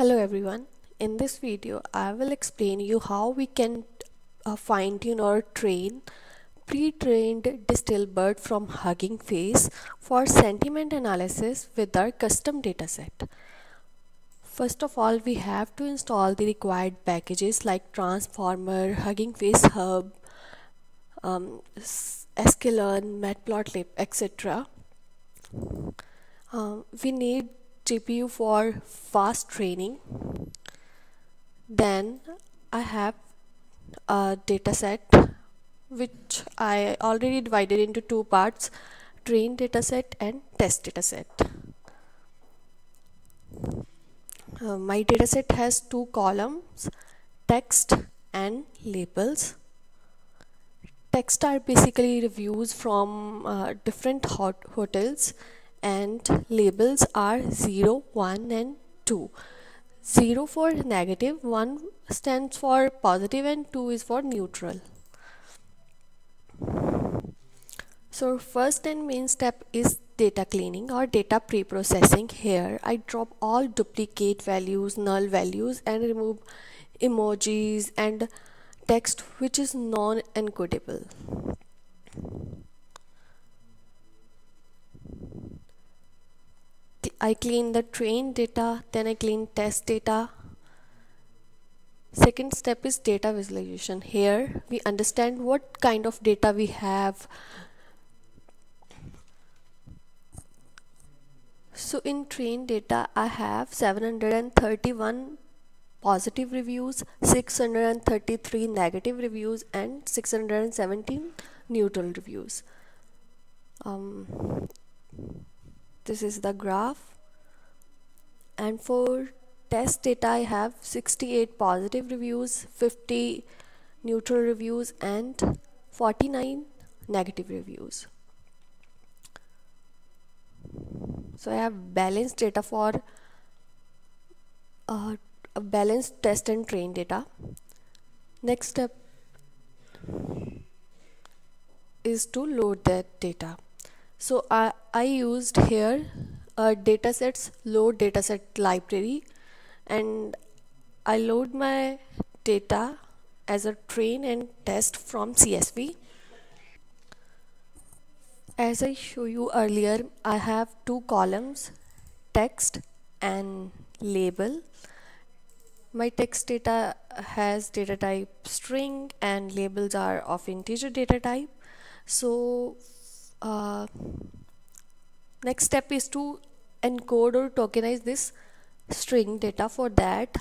Hello everyone. In this video, I will explain you how we can uh, fine tune or train pre-trained DistilBERT from Hugging Face for sentiment analysis with our custom dataset. First of all, we have to install the required packages like Transformer, Hugging Face Hub, um, sklearn, Matplotlib, etc. Um, we need GPU for fast training. Then I have a dataset which I already divided into two parts train dataset and test dataset uh, my dataset has two columns text and labels. Text are basically reviews from uh, different hot hotels and labels are 0 1 and 2 0 for negative 1 stands for positive and 2 is for neutral. So first and main step is data cleaning or data pre-processing. Here I drop all duplicate values null values and remove emojis and text which is non-encodable I clean the train data then I clean test data. Second step is data visualization. Here we understand what kind of data we have. So in train data I have 731 positive reviews 633 negative reviews and 617 neutral reviews. Um, this is the graph. And for test data I have 68 positive reviews 50 neutral reviews and 49 negative reviews. So I have balanced data for uh, a balanced test and train data. Next step is to load that data so I, I used here a datasets load dataset library and I load my data as a train and test from CSV as I show you earlier I have two columns text and label. My text data has data type string and labels are of integer data type. So uh, next step is to encode or tokenize this string data for that.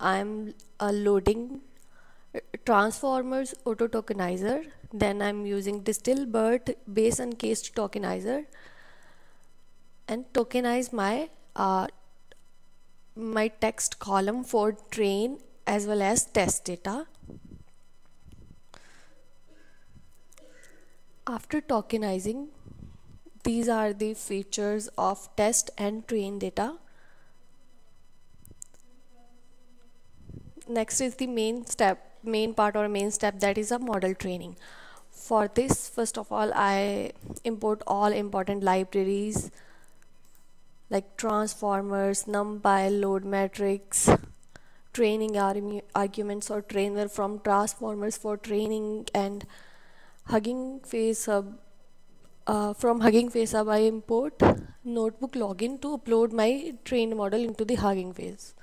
I'm uh, loading transformers auto tokenizer. Then I'm using DistilBERT base uncased tokenizer. And tokenize my uh, my text column for train as well as test data After tokenizing, these are the features of test and train data. Next is the main step, main part or main step that is a model training. For this, first of all, I import all important libraries like transformers, numpy, load matrix, training arguments or trainer from transformers for training and Hugging Face Hub uh, from Hugging Face Hub I import notebook login to upload my trained model into the Hugging Face.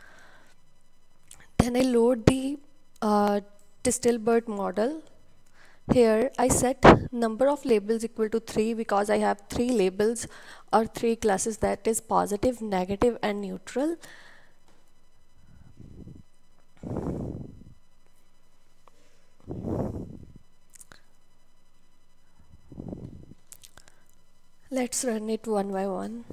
Then I load the uh, DistilBERT model. Here I set number of labels equal to 3 because I have 3 labels or 3 classes that is positive, negative and neutral let's run it one by one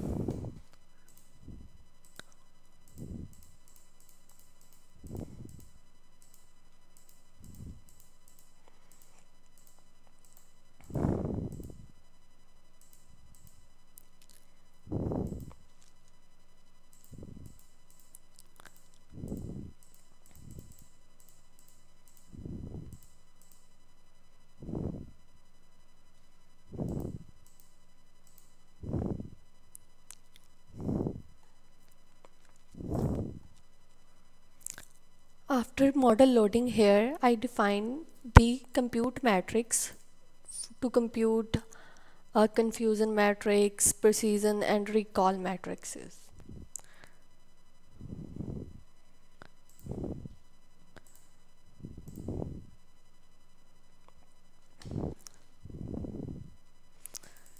After model loading here, I define the compute matrix to compute a confusion matrix, precision and recall matrices.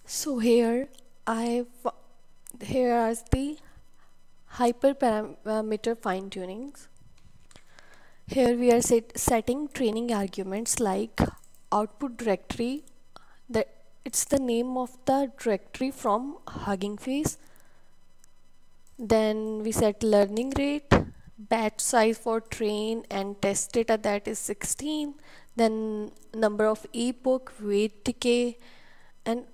So here I here are the hyperparameter fine tunings. Here we are set, setting training arguments like output directory that it's the name of the directory from Hugging Face. Then we set learning rate, batch size for train and test data that is 16. Then number of epoch, weight decay and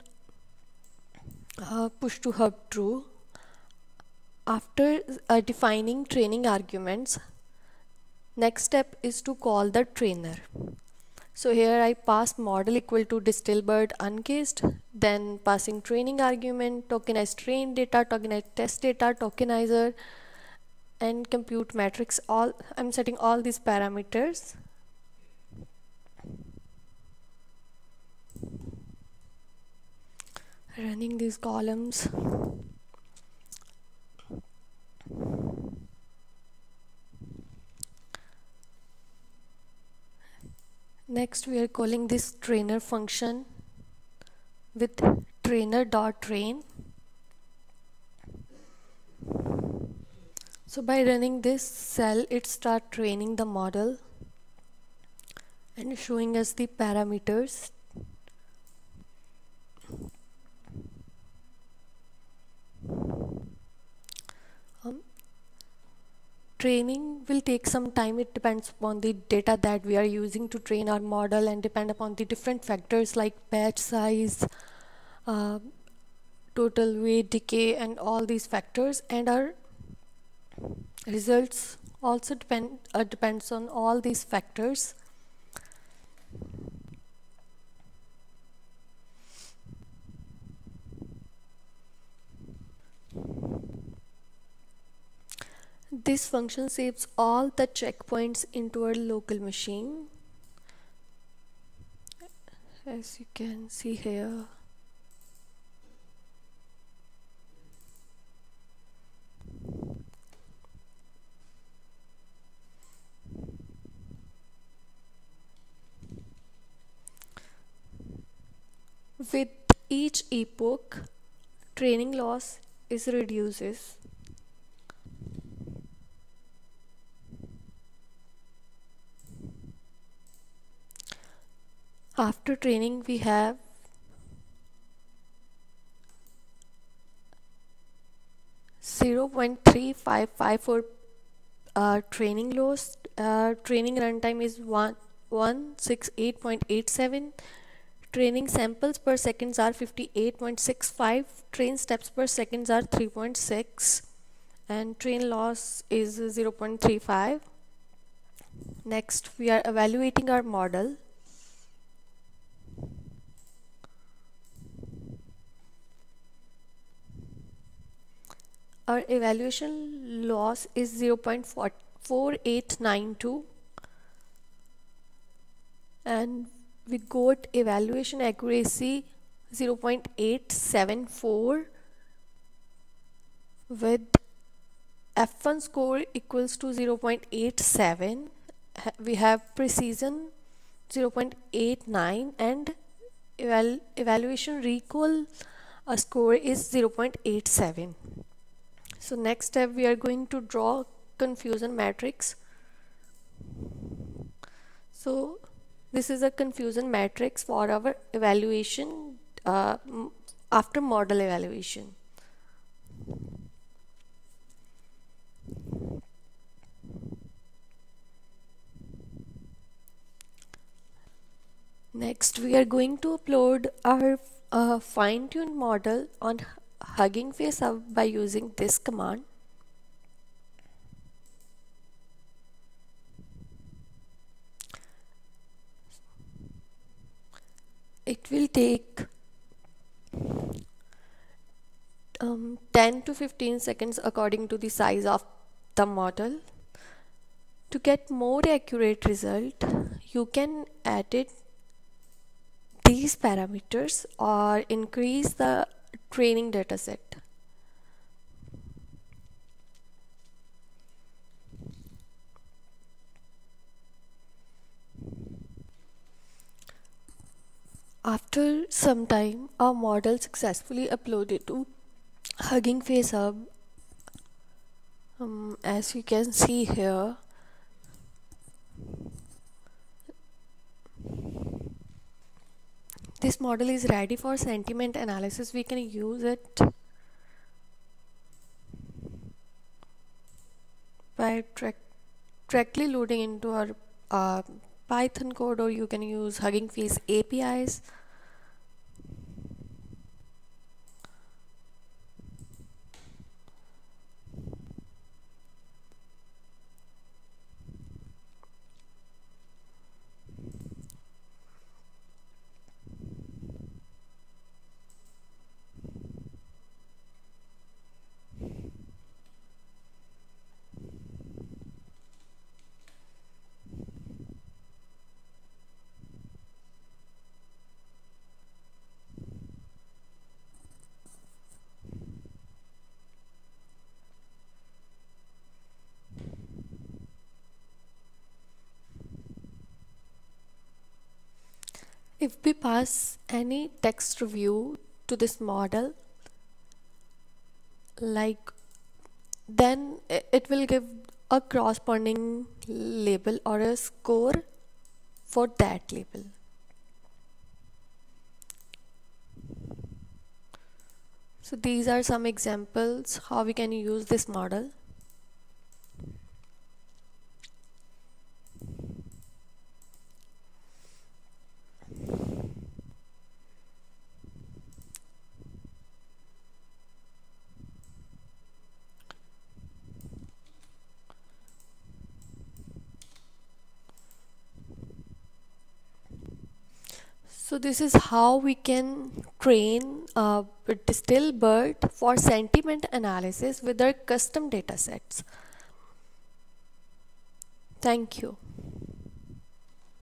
uh, push to hub true. After uh, defining training arguments, next step is to call the trainer. So here I pass model equal to distilbert uncased, then passing training argument, tokenized train data, tokenized test data, tokenizer, and compute matrix. All I'm setting all these parameters. Running these columns. Next we are calling this trainer function with trainer dot train. So by running this cell it start training the model and showing us the parameters training will take some time. It depends upon the data that we are using to train our model and depend upon the different factors like batch size uh, total weight decay and all these factors. And our results also depend uh, depends on all these factors This function saves all the checkpoints into our local machine. As you can see here. With each epoch, training loss is reduces. After training we have zero point three five five four uh, training loss. Uh, training runtime is one one six eight point eight seven. Training samples per seconds are fifty eight point six five. Train steps per seconds are three point six, and train loss is zero point three five. Next, we are evaluating our model. Our evaluation loss is 0.4892 and we got evaluation accuracy 0.874 with F1 score equals to 0.87 we have precision 0.89 and eval evaluation recall a score is 0.87 so next step we are going to draw confusion matrix. So this is a confusion matrix for our evaluation uh, after model evaluation. Next we are going to upload our uh, fine-tuned model on Hugging Face Hub by using this command. It will take um, 10 to 15 seconds according to the size of the model. To get more accurate result, you can edit these parameters or increase the training dataset. After some time, our model successfully uploaded to Hugging Face Hub. Um, as you can see here, this model is ready for sentiment analysis. We can use it by directly loading into our uh, python code or you can use hugging face apis If we pass any text review to this model, like then it will give a corresponding label or a score for that label. So these are some examples how we can use this model. So this is how we can train a Distilbert for sentiment analysis with our custom datasets. Thank you.